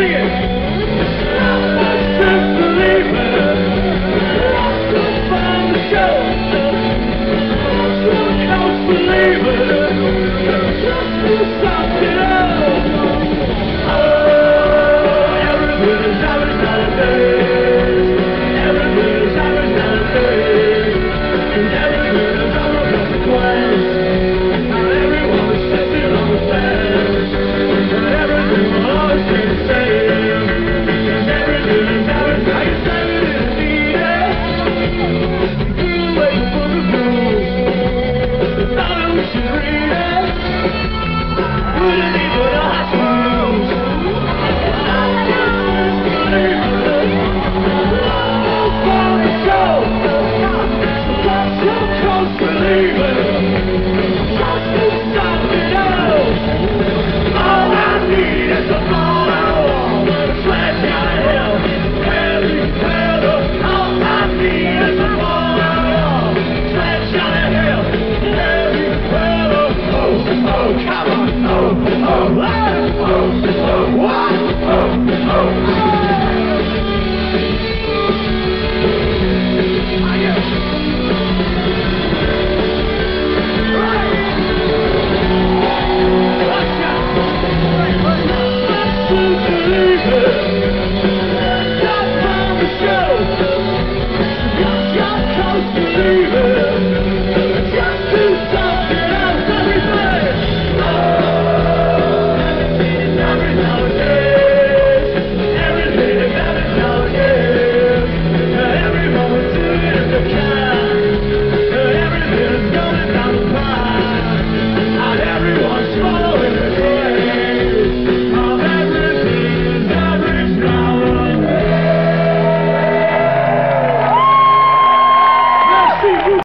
see it.